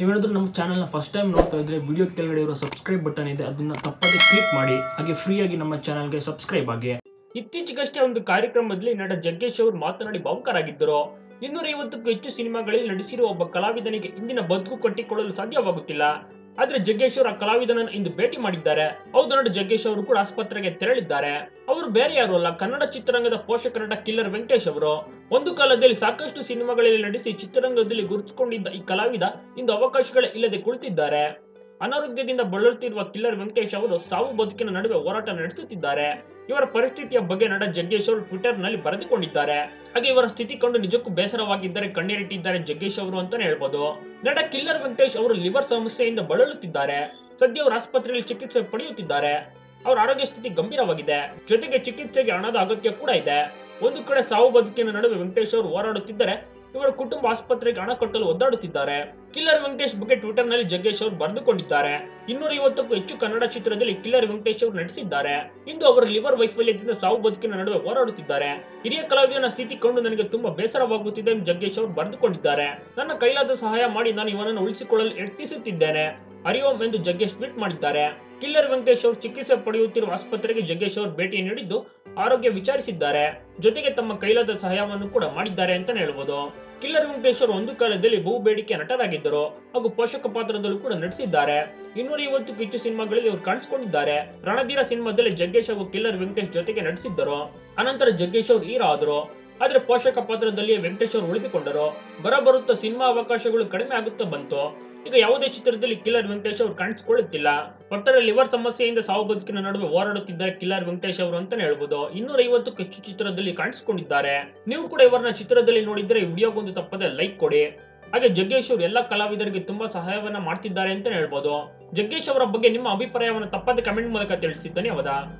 ನೀವೇನಾದ್ರೂ ನಮ್ಮ ಚಾನಲ್ನ ಫಸ್ಟ್ ಟೈಮ್ ನೋಡ್ತಾ ಇದ್ರೆ ವಿಡಿಯೋ ಕೆಳಗಡೆ ಇರೋ ಸಬ್ಸ್ಕ್ರೈಬ್ ಬಟನ್ ಇದೆ, ಅದನ್ನ ತಪ್ಪದೆ ಕ್ಲಿಕ್ ಮಾಡಿ, ಹಾಗೆ ಫ್ರೀಯಾಗಿ ನಮ್ಮ ಚಾನಲ್ಗೆ ಸಬ್ಸ್ಕ್ರೈಬ್ ಆಗಿ. ಇತ್ತೀಚೆಗಷ್ಟೇ ಒಂದು ಕಾರ್ಯಕ್ರಮದಲ್ಲಿ ನಟ ಜಗ್ಗೇಶ್ ಅವರು ಮಾತನಾಡಿ ಭಾವುಕರಾಗಿದ್ದರು ಇನ್ನೂರೈವತ್ತಕ್ಕೂ ಹೆಚ್ಚು ಸಿನಿಮಾಗಳಲ್ಲಿ ನಟಿಸಿರುವ ಒಬ್ಬ ಕಲಾವಿದನಿಗೆ ಇಂದಿನ ಬದುಕು ಕಟ್ಟಿಕೊಳ್ಳಲು ಸಾಧ್ಯವಾಗುತ್ತಿಲ್ಲ. ಆದ್ರೆ ಜಗ್ಗೇಶ್ ಅವರು ಆ ಕಲಾವಿದನನ್ನು ಇಂದು ಭೇಟಿ ಮಾಡಿದ್ದಾರೆ. ಹೌದು ನಟ ಜಗ್ಗೇಶ್ ಅವರು ಕೂಡ ಆಸ್ಪತ್ರೆಗೆ ತೆರಳಿದ್ದಾರೆ. ಅವರು ಬೇರೆ ಯಾರು ಅಲ್ಲ, ಕನ್ನಡ ಚಿತ್ರರಂಗದ ಪೋಷಕ ನಟ ಕಿಲ್ಲರ್ ವೆಂಕಟೇಶ್ ಅವರು. ಒಂದು ಕಾಲದಲ್ಲಿ ಸಾಕಷ್ಟು ಸಿನಿಮಾಗಳಲ್ಲಿ ನಟಿಸಿ ಚಿತ್ರರಂಗದಲ್ಲಿ ಗುರುತಿಸಿಕೊಂಡಿದ್ದ ಈ ಕಲಾವಿದ ಇಂದು ಅವಕಾಶಗಳೇ ಇಲ್ಲದೆ ಕುಳಿತಿದ್ದಾರೆ. ಅನಾರೋಗ್ಯದಿಂದ ಬಳಲುತ್ತಿರುವ ಕಿಲ್ಲರ್ ವೆಂಕಟೇಶ್ ಅವರು ಸಾವು ಬದುಕಿನ ನಡುವೆ ಹೋರಾಟ ನಡೆಸುತ್ತಿದ್ದಾರೆ. ಇವರ ಪರಿಸ್ಥಿತಿಯ ಬಗ್ಗೆ ನಟ ಜಗ್ಗೇಶ್ ಅವರು ಟ್ವಿಟರ್ನಲ್ಲಿ ಬರೆದುಕೊಂಡಿದ್ದಾರೆ. ಹಾಗೆ ಇವರ ಸ್ಥಿತಿ ಕಂಡು ನಿಜಕ್ಕೂ ಬೇಸರವಾಗಿದ್ದರೆ ಕಣ್ಣೀರಿಟ್ಟಿದ್ದಾರೆ ಜಗ್ಗೇಶ್ ಅವರು ಅಂತಾನೆ ಹೇಳ್ಬೋದು. ನಟ ಕಿಲ್ಲರ್ ವೆಂಕಟೇಶ್ ಅವರು ಲಿವರ್ ಸಮಸ್ಯೆಯಿಂದ ಬಳಲುತ್ತಿದ್ದಾರೆ. ಸದ್ಯ ಅವರು ಆಸ್ಪತ್ರೆಯಲ್ಲಿ ಚಿಕಿತ್ಸೆ ಪಡೆಯುತ್ತಿದ್ದಾರೆ. ಅವರ ಆರೋಗ್ಯ ಸ್ಥಿತಿ ಗಂಭೀರವಾಗಿದೆ. ಜೊತೆಗೆ ಚಿಕಿತ್ಸೆಗೆ ಹಣದ ಅಗತ್ಯ ಕೂಡ ಇದೆ. ಒಂದು ಕಡೆ ಸಾವು ಬದುಕಿನ ನಡುವೆ ವೆಂಕಟೇಶ್ ಅವರು ಹೋರಾಡುತ್ತಿದ್ದರೆ ಇವರ ಕುಟುಂಬ ಆಸ್ಪತ್ರೆಗೆ ಹಣ ಕಟ್ಟಲು ಒದ್ದಾಡುತ್ತಿದ್ದಾರೆ. ಕಿಲ್ಲರ್ ವೆಂಕಟೇಶ್ ಬಗ್ಗೆ ಟ್ವಿಟರ್ನಲ್ಲಿ ಜಗ್ಗೇಶ್ ಅವರು ಬರೆದುಕೊಂಡಿದ್ದಾರೆ. ಇನ್ನೂರ ಐವತ್ತಕ್ಕೂ ಹೆಚ್ಚು ಕನ್ನಡ ಚಿತ್ರದಲ್ಲಿ ಕಿಲ್ಲರ್ ವೆಂಕಟೇಶ್ ಅವರು ನಟಿಸಿದ್ದಾರೆ. ಇಂದು ಅವರ ಲಿವರ್ ವೈಫಲ್ಯದಿಂದ ಸಾವು ಬದುಕಿನ ನಡುವೆ ಹೋರಾಡುತ್ತಿದ್ದಾರೆ. ಹಿರಿಯ ಕಲಾವಿದನ ಸ್ಥಿತಿ ಕಂಡು ನನಗೆ ತುಂಬಾ ಬೇಸರವಾಗುತ್ತಿದೆ ಎಂದು ಜಗ್ಗೇಶ್ ಅವರು ಬರೆದುಕೊಂಡಿದ್ದಾರೆ. ನನ್ನ ಕೈಲಾದ ಸಹಾಯ ಮಾಡಿ ನಾನು ಇವನನ್ನು ಉಳಿಸಿಕೊಳ್ಳಲು ಯತ್ನಿಸುತ್ತಿದ್ದೇನೆ. ಹರಿಓಂ ಎಂದು ಜಗ್ಗೇಶ್ ಟ್ವೀಟ್ ಮಾಡಿದ್ದಾರೆ. ಕಿಲ್ಲರ್ ವೆಂಕಟೇಶ್ ಅವರು ಚಿಕಿತ್ಸೆ ಪಡೆಯುತ್ತಿರುವ ಆಸ್ಪತ್ರೆಗೆ ಜಗ್ಗೇಶ್ ಅವರು ಭೇಟಿ ನೀಡಿದ್ದು ಆರೋಗ್ಯ ವಿಚಾರಿಸಿದ್ದಾರೆ. ಜೊತೆಗೆ ತಮ್ಮ ಕೈಲಾದ ಸಹಾಯವನ್ನು ಕೂಡ ಮಾಡಿದ್ದಾರೆ ಅಂತ ಹೇಳ್ಬೋದು. ಕಿಲ್ಲರ್ ವೆಂಕಟೇಶ್ವರ್ ಒಂದು ಕಾಲದಲ್ಲಿ ಬಹು ಬೇಡಿಕೆ ನಟರಾಗಿದ್ದರು. ಹಾಗೂ ಪೋಷಕ ಪಾತ್ರದಲ್ಲೂ ಕೂಡ ನಟಿಸಿದ್ದಾರೆ. ಇನ್ನೂರ ಐವತ್ತಕ್ಕೂ ಹೆಚ್ಚು ಸಿನಿಮಾಗಳಲ್ಲಿ ಅವರು ಕಾಣಿಸಿಕೊಂಡಿದ್ದಾರೆ. ರಣಧೀರ ಸಿನಿಮಾದಲ್ಲಿ ಜಗ್ಗೇಶ್ ಹಾಗೂ ಕಿಲ್ಲರ್ ವೆಂಕಟೇಶ್ ಜೊತೆಗೆ ನಟಿಸಿದ್ದರು. ಅನಂತರ ಜಗ್ಗೇಶ್ ಅವರು ಹೀರೋ ಆದರು ಆದ್ರೆ ಪೋಷಕ ಪಾತ್ರದಲ್ಲಿ ವೆಂಕಟೇಶ್ ಅವರು ಉಳಿದುಕೊಂಡರು. ಬರಬರುತ್ತಾ ಸಿನಿಮಾ ಅವಕಾಶಗಳು ಕಡಿಮೆ ಆಗುತ್ತಾ ಬಂತು. ಈಗ ಯಾವುದೇ ಚಿತ್ರದಲ್ಲಿ ಕಿಲ್ಲರ್ ವೆಂಕಟೇಶ್ ಅವರು ಕಾಣಿಸಿಕೊಳ್ಳುತ್ತಿಲ್ಲ. ಒಟ್ಟಾರೆ ಲಿವರ್ ಸಮಸ್ಯೆಯಿಂದ ಸಾವು ಬದುಕಿನ ನಡುವೆ ಹೋರಾಡುತ್ತಿದ್ದಾರೆ ಕಿಲ್ಲರ್ ವೆಂಕಟೇಶ್ ಅವರು ಅಂತಾನೆ ಹೇಳ್ಬೋದು. ಇನ್ನೂರ ಐವತ್ತಕ್ಕೂ ಹೆಚ್ಚು ಚಿತ್ರದಲ್ಲಿ ಕಾಣಿಸಿಕೊಂಡಿದ್ದಾರೆ. ನೀವು ಕೂಡ ಇವರನ್ನ ಚಿತ್ರದಲ್ಲಿ ನೋಡಿದ್ರೆ ವಿಡಿಯೋಗೊಂದು ತಪ್ಪದೆ ಲೈಕ್ ಕೊಡಿ. ಹಾಗೆ ಜಗ್ಗೇಶ್ ಅವರು ಎಲ್ಲ ಕಲಾವಿದರಿಗೆ ತುಂಬಾ ಸಹಾಯವನ್ನ ಮಾಡ್ತಿದ್ದಾರೆ ಅಂತ ಹೇಳ್ಬೋದು. ಜಗ್ಗೇಶ್ ಅವರ ಬಗ್ಗೆ ನಿಮ್ಮ ಅಭಿಪ್ರಾಯವನ್ನು ತಪ್ಪದೆ ಕಮೆಂಟ್ ಮೂಲಕ ತಿಳಿಸಿದ್ದಾನೆ ಧನ್ಯವಾದ.